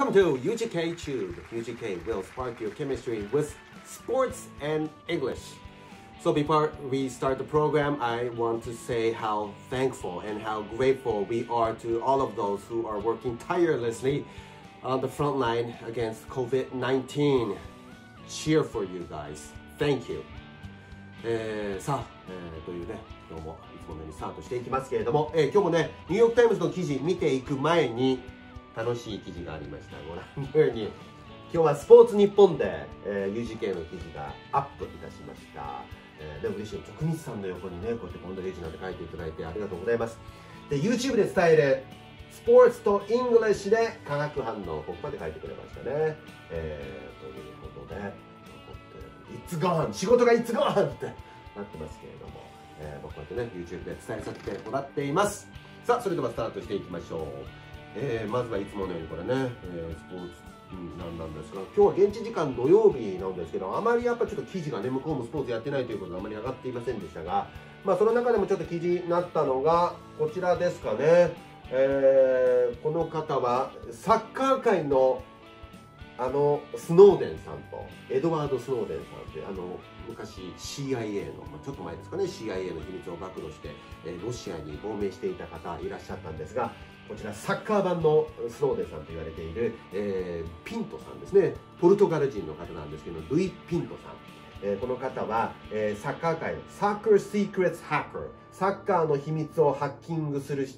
Welcome to UGK Tube. UGK will spark your chemistry with sports and English. So before we start the program, I want to say how thankful and how grateful we are to all of those who are working tirelessly on the front line against COVID-19. Cheer for you guys. Thank you. えー、さあ、えー、というね、今日もいつものようにスタートしていきますけれども、えー、今日もね、ニューヨークタイムズの記事見ていく前に、 楽しい記事がありました。ご覧のように、今日はスポーツ日本で、えー、UGK の記事がアップいたしました。えー、でも嬉しい徳光さんの横にねこうやってポンドレジなんて書いていただいてありがとうございます。で YouTube で伝えるスポーツと English で化学反応ここまで書いてくれましたね、えー、ということで「It's gone 仕事が It's gone!」ってなってますけれども、えー、僕こうやってね YouTube で伝えさせてもらっています。さあそれではスタートしていきましょう、えー、まずはいつものようにこれね、えー、スポーツなんなんですが今日は現地時間土曜日なんですけどあまりやっぱちょっと記事がね向こうもスポーツやってないということであまり上がっていませんでしたがまあその中でもちょっと記事になったのがこちらですかね、えー、この方はサッカー界のあのスノーデンさんとエドワード・スノーデンさんってあの昔 CIA の、まあ、ちょっと前ですかね CIA の秘密を暴露して、えー、ロシアに亡命していた方いらっしゃったんですがこちらサッカー版のスノーデさんと言われている、えー、ピントさんですね。ポルトガル人の方なんですけどルイ・ピントさん、えー、この方は、えー、サッカー界のサッカー・シークレッツ・ハッカーサッカーの秘密をハッキングする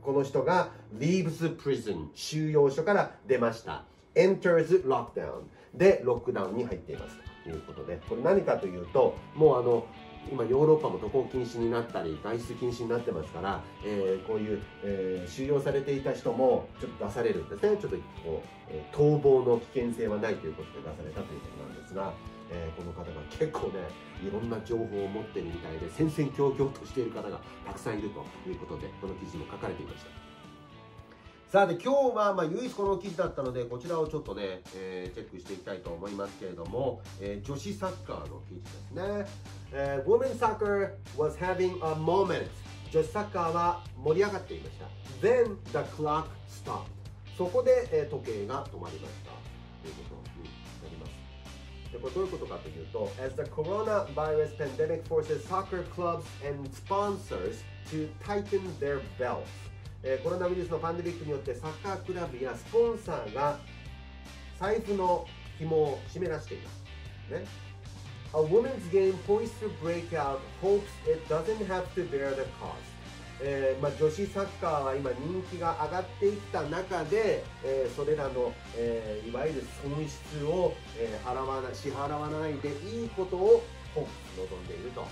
この人が leaves prison 収容所から出ました。Enters lockdown でロックダウンに入っています。ということでこれ何かというともうあの今ヨーロッパも渡航禁止になったり外出禁止になってますから、えー、こういう、えー、収容されていた人もちょっと出されるんですねちょっとこう、えー、逃亡の危険性はないということで出されたということなんですが、えー、この方が結構ねいろんな情報を持ってるみたいで戦々恐々としている方がたくさんいるということでこの記事も書かれていました。さあで今日はまあ唯一この記事だったのでこちらをちょっとね、えー、チェックしていきたいと思いますけれども、えー、女子サッカーの記事ですね、えー、Women's soccer was having a moment 女子サッカーは盛り上がっていました Then the clock stopped そこで、えー、時計が止まりましたということになりますでこれどういうことかというと As the coronavirus pandemic forces soccer clubs and sponsors to tighten their belts えー、コロナウイルスのパンデミックによってサッカークラブやスポンサーが財布の紐を締め出しています。ね A women's game poised to break out hopes it doesn't have to bear the cost. えーまあ、女子サッカーは今人気が上がっていった中で、えー、それらの、えー、いわゆる損失を、えー、払わな支払わないでいいことを本望んでいるというこ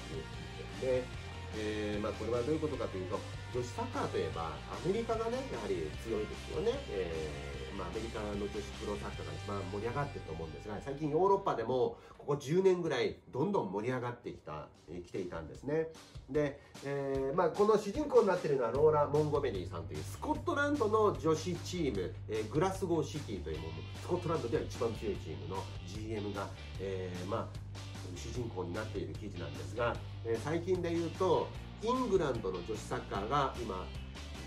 とですね。えーまあ、これはどういうことかというと女子サッカーといえばアメリカがねやはり強いですよね、えーまあ、アメリカの女子プロサッカーが一番盛り上がってると思うんですが最近ヨーロッパでもここ10年ぐらいどんどん盛り上がってきた、えー、来ていたんですね。で、えーまあ、この主人公になってるのはローラ・モンゴメリーさんというスコットランドの女子チーム、えー、グラスゴーシティというものスコットランドでは一番強いチームの GM が、えーまあ主人公になっている記事なんですが、えー、最近で言うとイングランドの女子サッカーが今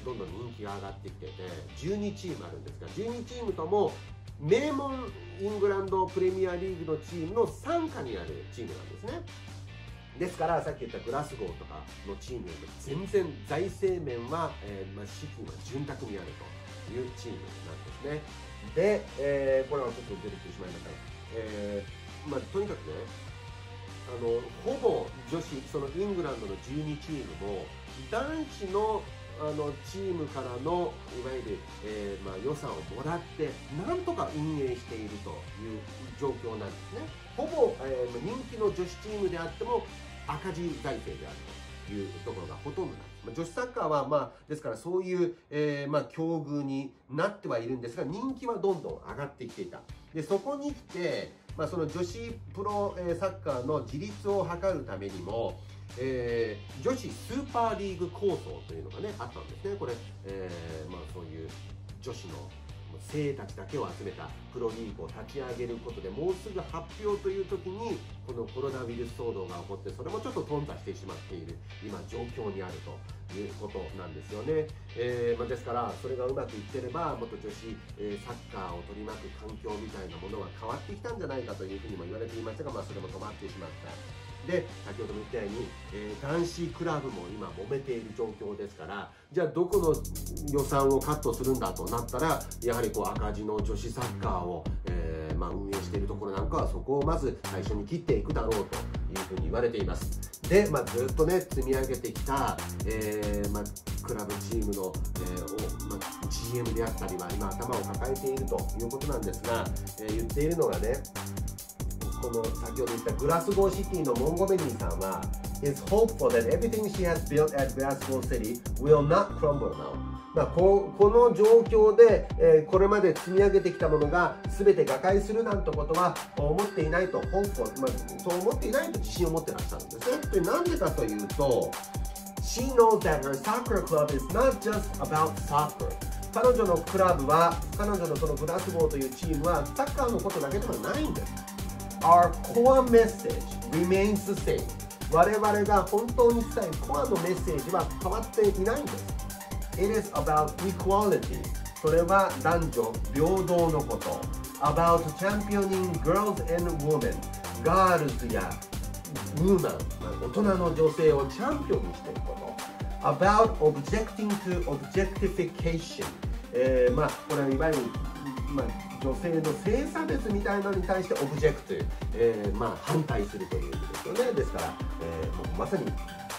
どんどん人気が上がってきてて12チームあるんですが12チームとも名門イングランドプレミアリーグのチームの傘下にあるチームなんですね。ですからさっき言ったグラスゴーとかのチームより全然財政面は、えーまあ、資金は潤沢にあるというチームなんですね。で、えー、これはちょっと出てきてしまいました。が、えーまあ、とにかくねあのほぼ女子そのイングランドの12チームも男子のあのチームからのいわゆる、えー、まあ、予算をもらってなんとか運営しているという状況なんですね。ほぼ、えー、人気の女子チームであっても赤字財政であるというところがほとんどなんです、まあ、女子サッカーは、まあ、ですからそういう、えー、まあ、境遇になってはいるんですが人気はどんどん上がってきていた。でそこに来てまあ、その女子プロサッカーの自立を図るためにも、えー、女子スーパーリーグ構想というのがねあったんですね。これ、えーまあ、そういう女子の精鋭たちだけを集めたプロリーグを立ち上げることでもうすぐ発表という時にこのコロナウイルス騒動が起こってそれもちょっと頓挫してしまっている今状況にあるということなんですよね、えー、まあ、ですからそれがうまくいってれば元女子、えー、サッカーを取り巻く環境みたいなものが変わってきたんじゃないかというふうにも言われていましたが、まあ、それも止まってしまった。で先ほども言ったように、えー、男子クラブも今揉めている状況ですからじゃあどこの予算をカットするんだとなったらやはりこう赤字の女子サッカーを、えー、まあ、運営しているところなんかはそこをまず最初に切っていくだろうというふうに言われています。で、まあ、ずっとね積み上げてきた、えー、まあ、クラブチームの、えーまあ、GM であったりは今頭を抱えているということなんですが、え言っているのがねこの先ほど言ったグラスゴーシティのモンゴメリーさんは is hopeful that everything she has built at Glasgow City will not crumble now. まあ、ここの状況で、えー、これまで積み上げてきたものが全て瓦解するなんてことは思っていないと香港、まあ、そう思っていないと自信を持ってらっしゃるんですね。でなんでかというと She knows that her soccer club is not just about soccer. 彼女のクラブは彼女のそのグラスゴーというチームはサッカーのことだけではないんです。Our core message remains the same 我々が本当に伝えるコアのメッセージは変わっていないんです It is about equality それは男女平等のこと About championing girls and women ガールズやウーマン大人の女性をチャンピオンにしていくこと About objecting to objectification えー、まあこれはいわゆる、まあ女性の性差別みたいなのに対して object、えー、まあ、反対するという意味ですよね。ですから、えー、もうまさに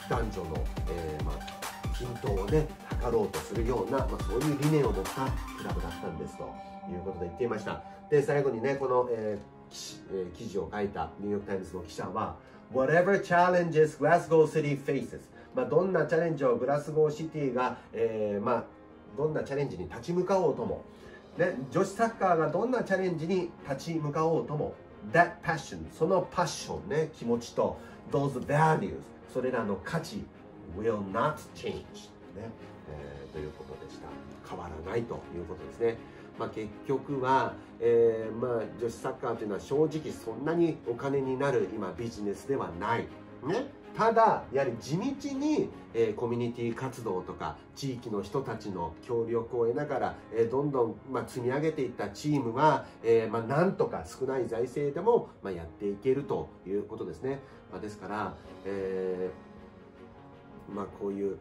男女の、えー、まあ、均等をね図ろうとするような、まあ、そういう理念を持ったクラブだったんですということで言っていました。で最後にねこの、えー、記事を書いたニューヨーク・タイムズの記者は Whatever challenges Glasgow City faces まあ、どんなチャレンジをグラスゴーシティが、えー、まあ、どんなチャレンジに立ち向かおうともね、女子サッカーがどんなチャレンジに立ち向かおうとも That passion そのパッションね気持ちと Those values それらの価値 will not change ね、えー、ということでした。変わらないということですね。まあ、結局は、えー、まあ、女子サッカーというのは正直そんなにお金になる今ビジネスではない、ね、ただやはり地道に、えー、コミュニティ活動とか地域の人たちの協力を得ながら、えー、どんどん、まあ、積み上げていったチームは、えー、まあ、なんとか少ない財政でも、まあ、やっていけるということですね、まあ、ですから、えまあ、こういう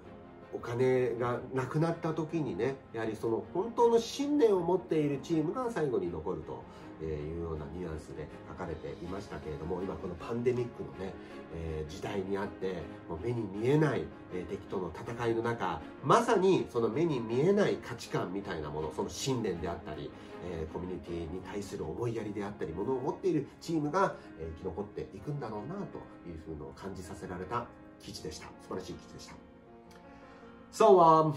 お金がなくなった時にねやはりその本当の信念を持っているチームが最後に残ると。えいうようなニュアンスで書かれていましたけれども今このパンデミックのね、えー、時代にあってもう目に見えない、え敵との戦いの中まさにその目に見えない価値観みたいなものその信念であったり、えー、コミュニティに対する思いやりであったりものを持っているチームが、え生き残っていくんだろうなというふうの感じさせられた記事でした素晴らしい記事でした So, um,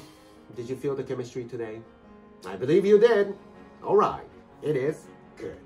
did you feel the chemistry today? I believe you did. All right, it is good.